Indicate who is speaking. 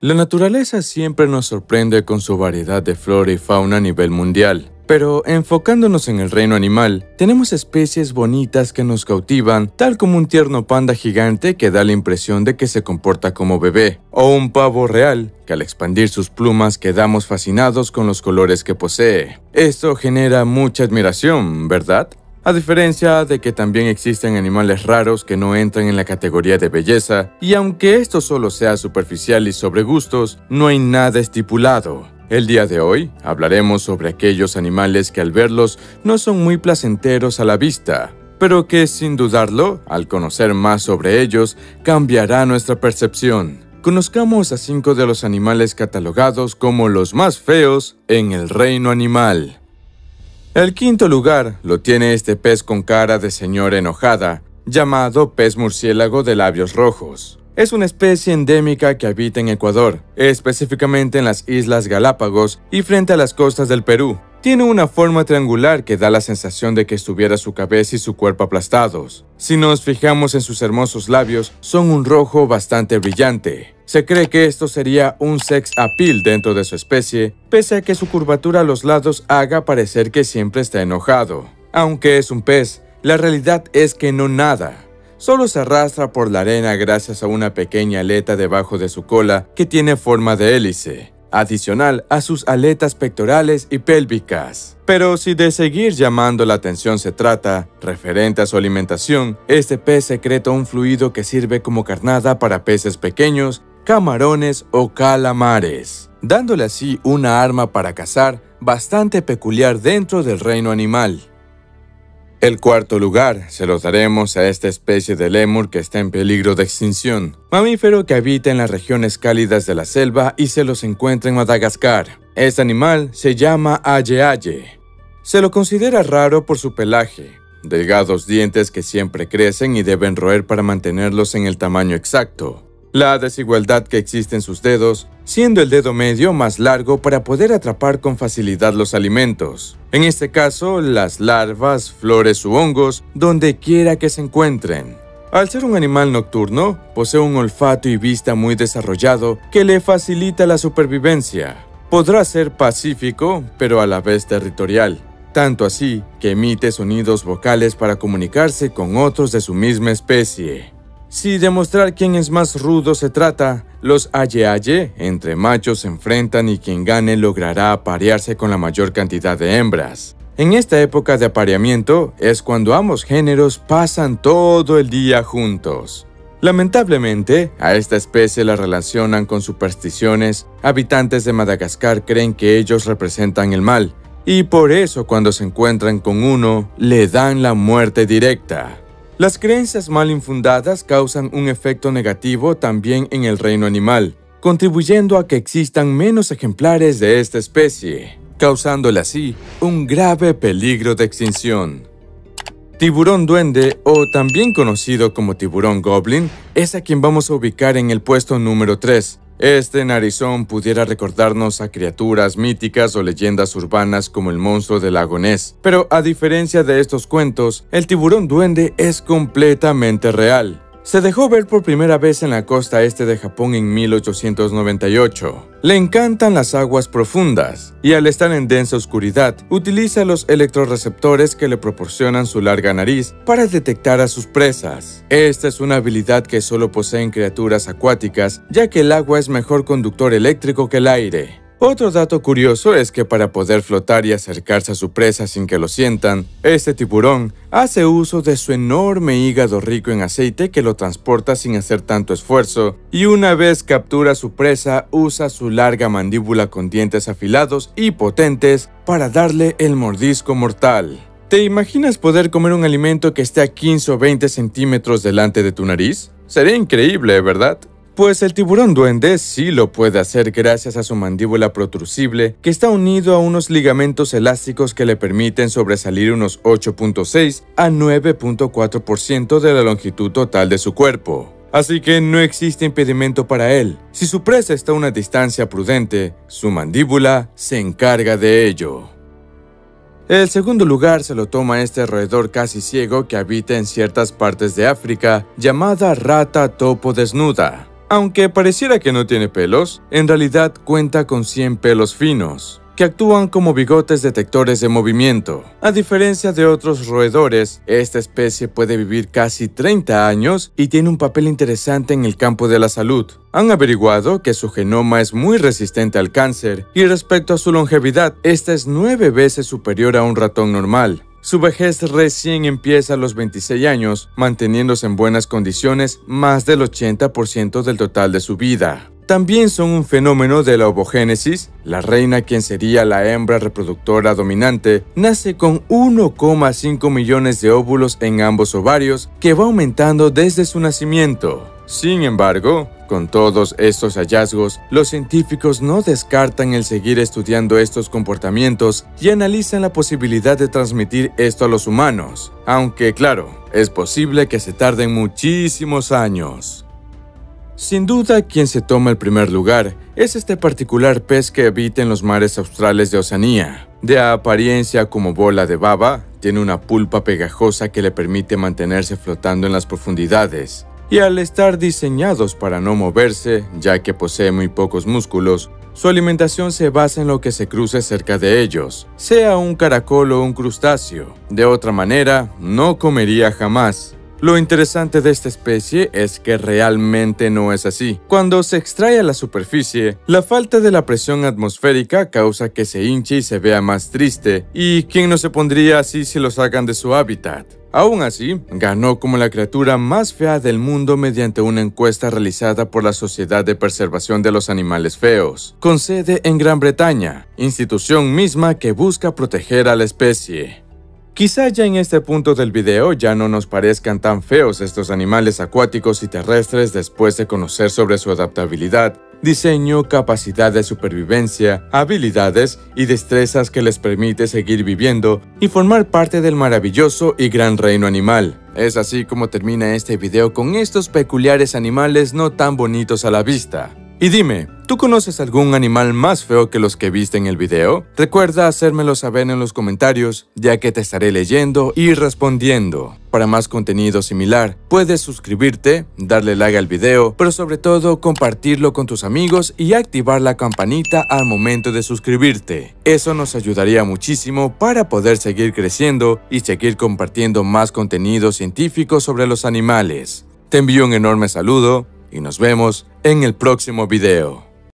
Speaker 1: La naturaleza siempre nos sorprende con su variedad de flora y fauna a nivel mundial. Pero enfocándonos en el reino animal, tenemos especies bonitas que nos cautivan, tal como un tierno panda gigante que da la impresión de que se comporta como bebé, o un pavo real que al expandir sus plumas quedamos fascinados con los colores que posee. Esto genera mucha admiración, ¿verdad? A diferencia de que también existen animales raros que no entran en la categoría de belleza, y aunque esto solo sea superficial y sobre gustos, no hay nada estipulado. El día de hoy hablaremos sobre aquellos animales que al verlos no son muy placenteros a la vista, pero que sin dudarlo, al conocer más sobre ellos, cambiará nuestra percepción. Conozcamos a cinco de los animales catalogados como los más feos en el reino animal. El quinto lugar lo tiene este pez con cara de señora enojada, llamado pez murciélago de labios rojos. Es una especie endémica que habita en Ecuador, específicamente en las Islas Galápagos y frente a las costas del Perú. Tiene una forma triangular que da la sensación de que estuviera su cabeza y su cuerpo aplastados. Si nos fijamos en sus hermosos labios, son un rojo bastante brillante. Se cree que esto sería un sex appeal dentro de su especie, pese a que su curvatura a los lados haga parecer que siempre está enojado. Aunque es un pez, la realidad es que no nada. Solo se arrastra por la arena gracias a una pequeña aleta debajo de su cola que tiene forma de hélice adicional a sus aletas pectorales y pélvicas. Pero si de seguir llamando la atención se trata, referente a su alimentación, este pez secreta un fluido que sirve como carnada para peces pequeños, camarones o calamares, dándole así una arma para cazar bastante peculiar dentro del reino animal. El cuarto lugar se lo daremos a esta especie de lemur que está en peligro de extinción, mamífero que habita en las regiones cálidas de la selva y se los encuentra en Madagascar. Este animal se llama aye Se lo considera raro por su pelaje, delgados dientes que siempre crecen y deben roer para mantenerlos en el tamaño exacto, la desigualdad que existe en sus dedos, siendo el dedo medio más largo para poder atrapar con facilidad los alimentos. En este caso, las larvas, flores u hongos, donde quiera que se encuentren. Al ser un animal nocturno, posee un olfato y vista muy desarrollado que le facilita la supervivencia. Podrá ser pacífico, pero a la vez territorial, tanto así que emite sonidos vocales para comunicarse con otros de su misma especie. Si demostrar quién es más rudo se trata, los aye-aye entre machos se enfrentan y quien gane logrará aparearse con la mayor cantidad de hembras. En esta época de apareamiento es cuando ambos géneros pasan todo el día juntos. Lamentablemente, a esta especie la relacionan con supersticiones, habitantes de Madagascar creen que ellos representan el mal, y por eso cuando se encuentran con uno, le dan la muerte directa. Las creencias mal infundadas causan un efecto negativo también en el reino animal, contribuyendo a que existan menos ejemplares de esta especie, causándole así un grave peligro de extinción. Tiburón duende, o también conocido como tiburón goblin, es a quien vamos a ubicar en el puesto número 3, este narizón pudiera recordarnos a criaturas míticas o leyendas urbanas como el monstruo del lago pero a diferencia de estos cuentos, el tiburón duende es completamente real. Se dejó ver por primera vez en la costa este de Japón en 1898. Le encantan las aguas profundas y al estar en densa oscuridad utiliza los electroreceptores que le proporcionan su larga nariz para detectar a sus presas. Esta es una habilidad que solo poseen criaturas acuáticas ya que el agua es mejor conductor eléctrico que el aire. Otro dato curioso es que para poder flotar y acercarse a su presa sin que lo sientan, este tiburón hace uso de su enorme hígado rico en aceite que lo transporta sin hacer tanto esfuerzo, y una vez captura su presa usa su larga mandíbula con dientes afilados y potentes para darle el mordisco mortal. ¿Te imaginas poder comer un alimento que esté a 15 o 20 centímetros delante de tu nariz? Sería increíble, ¿verdad? Pues el tiburón duende sí lo puede hacer gracias a su mandíbula protrusible que está unido a unos ligamentos elásticos que le permiten sobresalir unos 8.6 a 9.4% de la longitud total de su cuerpo. Así que no existe impedimento para él. Si su presa está a una distancia prudente, su mandíbula se encarga de ello. El segundo lugar se lo toma este roedor casi ciego que habita en ciertas partes de África, llamada rata topo desnuda. Aunque pareciera que no tiene pelos, en realidad cuenta con 100 pelos finos que actúan como bigotes detectores de movimiento. A diferencia de otros roedores, esta especie puede vivir casi 30 años y tiene un papel interesante en el campo de la salud. Han averiguado que su genoma es muy resistente al cáncer y respecto a su longevidad, esta es nueve veces superior a un ratón normal. Su vejez recién empieza a los 26 años, manteniéndose en buenas condiciones más del 80% del total de su vida. También son un fenómeno de la ovogénesis. La reina, quien sería la hembra reproductora dominante, nace con 1,5 millones de óvulos en ambos ovarios, que va aumentando desde su nacimiento. Sin embargo, con todos estos hallazgos, los científicos no descartan el seguir estudiando estos comportamientos y analizan la posibilidad de transmitir esto a los humanos, aunque claro, es posible que se tarden muchísimos años. Sin duda, quien se toma el primer lugar es este particular pez que habita en los mares australes de Oceanía. De apariencia como bola de baba, tiene una pulpa pegajosa que le permite mantenerse flotando en las profundidades. Y al estar diseñados para no moverse, ya que posee muy pocos músculos, su alimentación se basa en lo que se cruce cerca de ellos, sea un caracol o un crustáceo. De otra manera, no comería jamás. Lo interesante de esta especie es que realmente no es así. Cuando se extrae a la superficie, la falta de la presión atmosférica causa que se hinche y se vea más triste, y ¿quién no se pondría así si lo sacan de su hábitat? Aún así, ganó como la criatura más fea del mundo mediante una encuesta realizada por la Sociedad de Preservación de los Animales Feos, con sede en Gran Bretaña, institución misma que busca proteger a la especie. Quizá ya en este punto del video ya no nos parezcan tan feos estos animales acuáticos y terrestres después de conocer sobre su adaptabilidad, diseño, capacidad de supervivencia, habilidades y destrezas que les permite seguir viviendo y formar parte del maravilloso y gran reino animal. Es así como termina este video con estos peculiares animales no tan bonitos a la vista. Y dime, ¿tú conoces algún animal más feo que los que viste en el video? Recuerda hacérmelo saber en los comentarios, ya que te estaré leyendo y respondiendo. Para más contenido similar, puedes suscribirte, darle like al video, pero sobre todo compartirlo con tus amigos y activar la campanita al momento de suscribirte. Eso nos ayudaría muchísimo para poder seguir creciendo y seguir compartiendo más contenido científico sobre los animales. Te envío un enorme saludo y nos vemos en el próximo video.